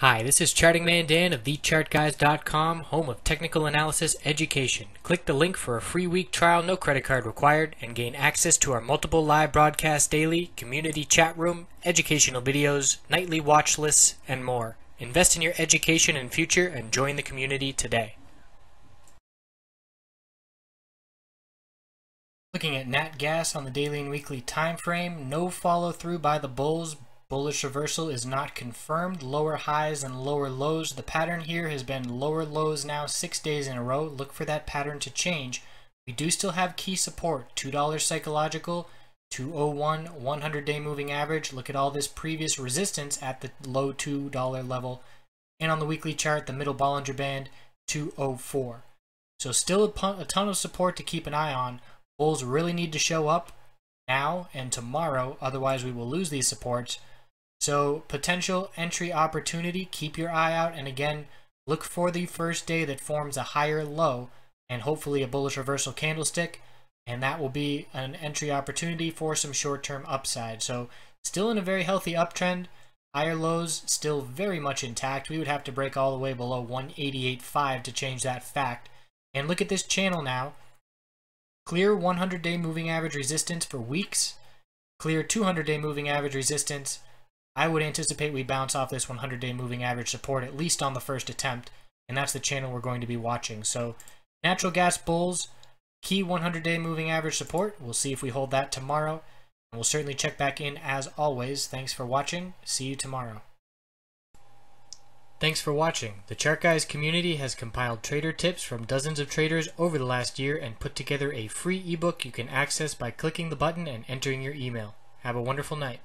Hi, this is Charting Man Dan of TheChartGuys.com, home of technical analysis education. Click the link for a free week trial, no credit card required, and gain access to our multiple live broadcasts daily, community chat room, educational videos, nightly watch lists, and more. Invest in your education and future and join the community today. Looking at Nat Gas on the daily and weekly time frame, no follow through by the bulls, Bullish reversal is not confirmed. Lower highs and lower lows. The pattern here has been lower lows now six days in a row. Look for that pattern to change. We do still have key support. $2 psychological, 201 100-day moving average. Look at all this previous resistance at the low $2 level. And on the weekly chart, the middle Bollinger Band, 204. So still a, a ton of support to keep an eye on. Bulls really need to show up now and tomorrow, otherwise we will lose these supports. So potential entry opportunity, keep your eye out. And again, look for the first day that forms a higher low and hopefully a bullish reversal candlestick. And that will be an entry opportunity for some short-term upside. So still in a very healthy uptrend. Higher lows still very much intact. We would have to break all the way below 188.5 to change that fact. And look at this channel now. Clear 100-day moving average resistance for weeks. Clear 200-day moving average resistance I would anticipate we bounce off this 100-day moving average support at least on the first attempt, and that's the channel we're going to be watching. So natural gas bulls, key 100-day moving average support. We'll see if we hold that tomorrow. And we'll certainly check back in as always. Thanks for watching. See you tomorrow. Thanks for watching. The Chart Guys community has compiled trader tips from dozens of traders over the last year and put together a free ebook you can access by clicking the button and entering your email. Have a wonderful night.